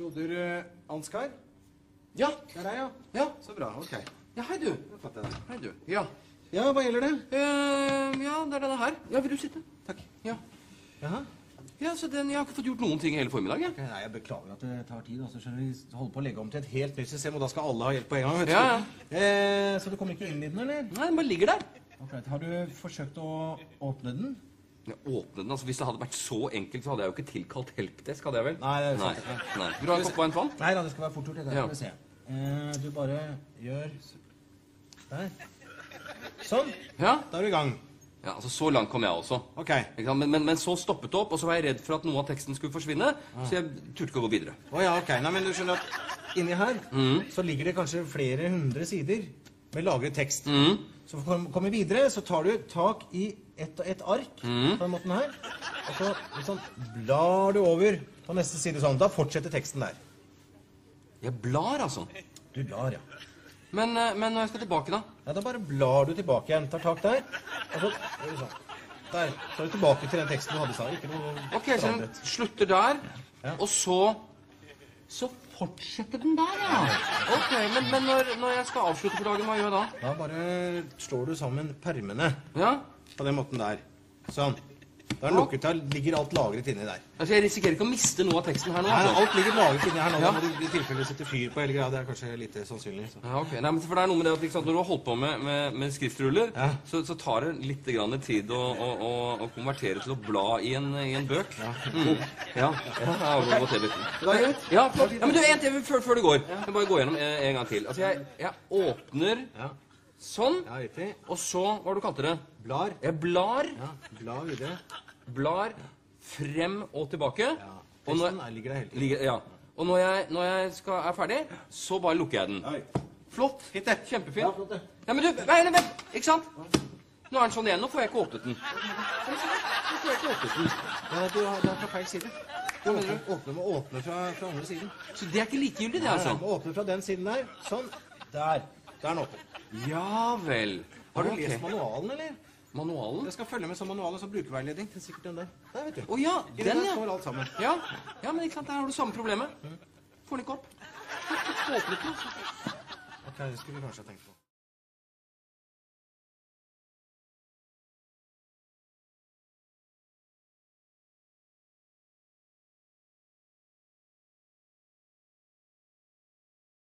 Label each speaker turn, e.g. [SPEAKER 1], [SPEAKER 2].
[SPEAKER 1] Broder eh, Ansgar?
[SPEAKER 2] Ja.
[SPEAKER 1] Det er deg, ja?
[SPEAKER 2] Ja.
[SPEAKER 1] Så bra. Ok.
[SPEAKER 2] Ja, hei, du. Hei, du. Ja.
[SPEAKER 1] Ja, hva gjelder det?
[SPEAKER 2] Uh, ja, det er denne her. Ja, vil du sitte?
[SPEAKER 1] Takk.
[SPEAKER 2] Ja.
[SPEAKER 1] Jaha.
[SPEAKER 2] Ja, så den, Jeg har ikke fått gjort noen ting hele formiddag. jeg.
[SPEAKER 1] Nei, jeg beklager at det tar tid. Altså, skjønner Vi holder på å legge om til et helt nytt system, og da skal alle ha hjelp på en gang. vet du.
[SPEAKER 2] Ja, ja.
[SPEAKER 1] Eh, så du kommer ikke inn i den, eller?
[SPEAKER 2] Nei, den bare ligger der.
[SPEAKER 1] Ok, Har du forsøkt å åpne den?
[SPEAKER 2] Jeg åpnet den, altså Hvis det hadde vært så enkelt, så hadde jeg jo ikke tilkalt helpdesk. hadde jeg vel?
[SPEAKER 1] Nei, det er
[SPEAKER 2] Nei.
[SPEAKER 1] sant.
[SPEAKER 2] Nei. Vil du har kopp og en vann?
[SPEAKER 1] Nei da, det skal være fort gjort. Det
[SPEAKER 2] Ja.
[SPEAKER 1] skal vi se. Eh, du bare gjør Der. Sånn.
[SPEAKER 2] Ja.
[SPEAKER 1] Da er du i gang.
[SPEAKER 2] ja, altså Så langt kom jeg også.
[SPEAKER 1] Ok.
[SPEAKER 2] Men, men, men så stoppet det opp, og så var jeg redd for at noe av teksten skulle forsvinne. Så jeg turte ikke å gå videre.
[SPEAKER 1] Oh, ja, ok. Nei, men du skjønner at inni her så ligger det kanskje flere hundre sider med lagret tekst. Så for å komme- videre, så tar du tak i et, et ark ark på den måten her. Og så liksom, blar du over på neste side sånn. Da fortsetter teksten der.
[SPEAKER 2] Jeg blar, altså.
[SPEAKER 1] Du blar, ja.
[SPEAKER 2] Men, eh, men når jeg skal tilbake, da?
[SPEAKER 1] Ja, Da bare blar du tilbake igjen. Tar tak der. Og så sånn. Der. Så er du tilbake til den teksten du hadde i stad. Ikke noe
[SPEAKER 2] Ok, så den slutter der,
[SPEAKER 1] Ja.
[SPEAKER 2] og så Så fortsetter den der, ja. Ok, Men, men når, når jeg skal avslutte for dagen, hva gjør jeg da?
[SPEAKER 1] Da bare slår du sammen permene
[SPEAKER 2] Ja?
[SPEAKER 1] på den måten der. Sånn. Da er den lukket. Da ligger alt lagret inni der.
[SPEAKER 2] Altså, Jeg risikerer ikke å miste noe av teksten her nå?
[SPEAKER 1] Nei,
[SPEAKER 2] altså.
[SPEAKER 1] alt ligger lagret inni her nå.
[SPEAKER 2] Ja.
[SPEAKER 1] Da må du i tilfelle sette fyr på hele greia. Det er kanskje lite sannsynlig. Så.
[SPEAKER 2] Ja, ok. Nei, men for det er noe med det at liksom, Når du har holdt på med, med, med skriftruller,
[SPEAKER 1] Ja.
[SPEAKER 2] så, så tar det litt grann tid å, å, å, å konvertere til å bla i en, i en bøk. Ja. Mm. ja. ja. ja litt. Ja, flott. ja, men du, en til før, før du går. Jeg bare gå gjennom en, en gang til. Altså, jeg, jeg åpner
[SPEAKER 1] Ja.
[SPEAKER 2] Sånn,
[SPEAKER 1] ja, riktig.
[SPEAKER 2] og så Hva var det du kalte det?
[SPEAKER 1] Blar.
[SPEAKER 2] Ja, blar,
[SPEAKER 1] Ja, blar videre.
[SPEAKER 2] blar frem og tilbake.
[SPEAKER 1] Ja.
[SPEAKER 2] Og når,
[SPEAKER 1] er- ligger der hele tiden.
[SPEAKER 2] ligger, ja. og når jeg, når jeg skal, er ferdig, så bare lukker jeg den.
[SPEAKER 1] Oi.
[SPEAKER 2] Flott.
[SPEAKER 1] Fint, det.
[SPEAKER 2] Kjempefint.
[SPEAKER 1] Ja, flott, det.
[SPEAKER 2] Ja, men du, vent, vent, ikke sant? Nå er den sånn igjen. Nå får jeg ikke åpnet den. Nå får jeg ikke åpnet den.
[SPEAKER 1] Ja, du har, er fra feil side. Du åpner, åpner, må åpne fra, fra andre siden.
[SPEAKER 2] Så det er ikke likegyldig, det, altså?
[SPEAKER 1] Nei, åpne fra den siden der. Sånn. Der. Der er den åpen.
[SPEAKER 2] Ja vel.
[SPEAKER 1] Har du
[SPEAKER 2] okay.
[SPEAKER 1] lest manualen, eller?
[SPEAKER 2] manualen?
[SPEAKER 1] Jeg skal følge med som manual og som brukerveiledning. Det er sikkert den der. Der, vet du.
[SPEAKER 2] Å ja,
[SPEAKER 1] I
[SPEAKER 2] den, ja.
[SPEAKER 1] står alt sammen.
[SPEAKER 2] ja. Ja, men ikke sant, der har du samme problemet. Får den ikke opp. Åpnet den.
[SPEAKER 1] Ok, det skulle vi kanskje ha tenkt på.